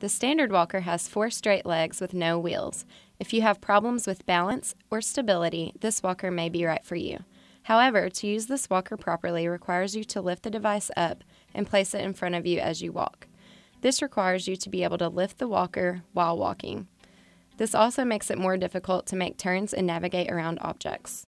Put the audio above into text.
The standard walker has four straight legs with no wheels. If you have problems with balance or stability, this walker may be right for you. However, to use this walker properly requires you to lift the device up and place it in front of you as you walk. This requires you to be able to lift the walker while walking. This also makes it more difficult to make turns and navigate around objects.